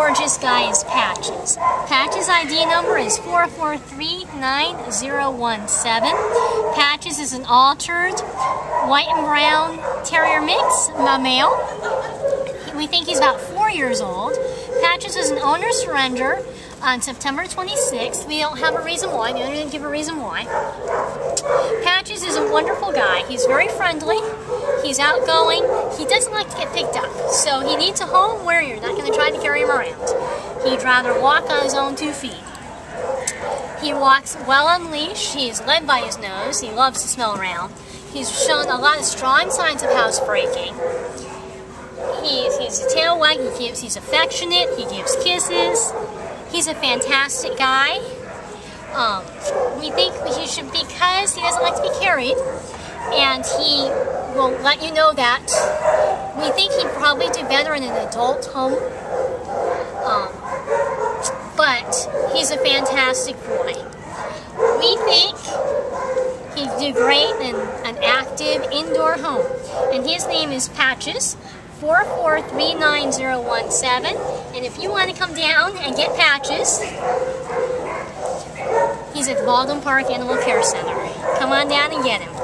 gorgeous guy is Patches. Patches' ID number is 4439017. Patches is an altered white and brown terrier mix, a male. We think he's about four years old. Patches is an owner surrender on September 26th. We don't have a reason why. The owner didn't give a reason why. Patches is a wonderful guy. He's very friendly. He's outgoing. He doesn't like to get picked up. So he needs a home where you're not going to try to carry him around. He'd rather walk on his own two feet. He walks well on leash. He is led by his nose. He loves to smell around. He's shown a lot of strong signs of housebreaking. He's, he's a tail wag. He gives, he's affectionate. He gives kisses. He's a fantastic guy. Um, we think he should, because he doesn't like to be carried, and he will let you know that, we think he'd probably do better in an adult home. Um, but he's a fantastic boy. We think he'd do great in an active indoor home. And his name is Patches. 4439017. And if you want to come down and get patches, he's at the Baldwin Park Animal Care Center. Come on down and get him.